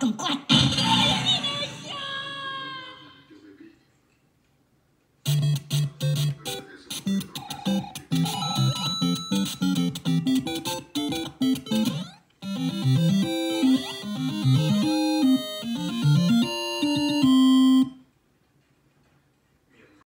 Cầm.